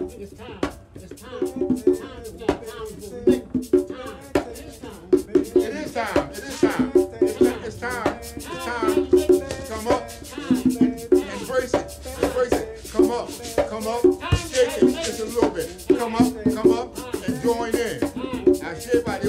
It is time. It is time. It's time. It's time. It's time. It's time. Come up. Embrace it. Embrace it. Come up. Come up. Shake it just a little bit. Come up. Come up and join in. Now, everybody.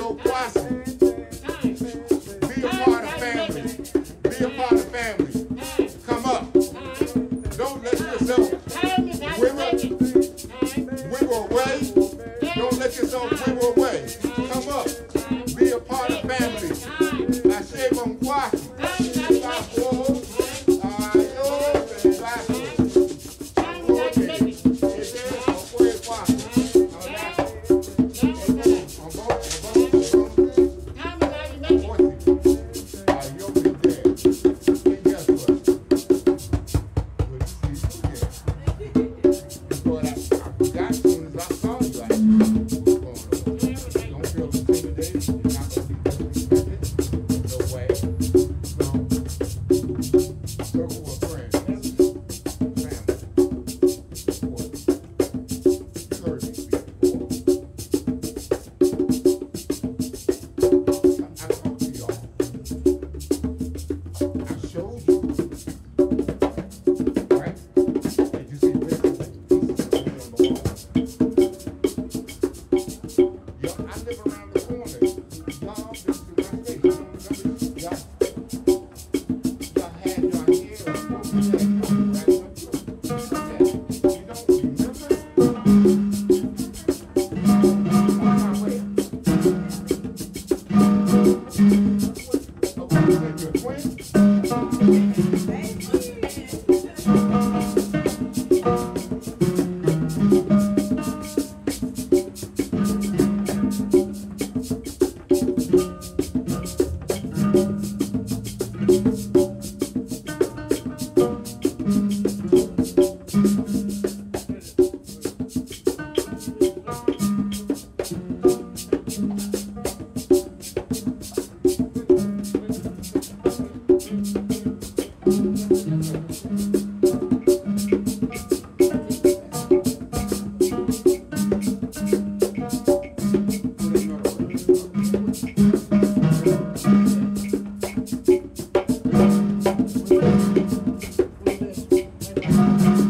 Thank you.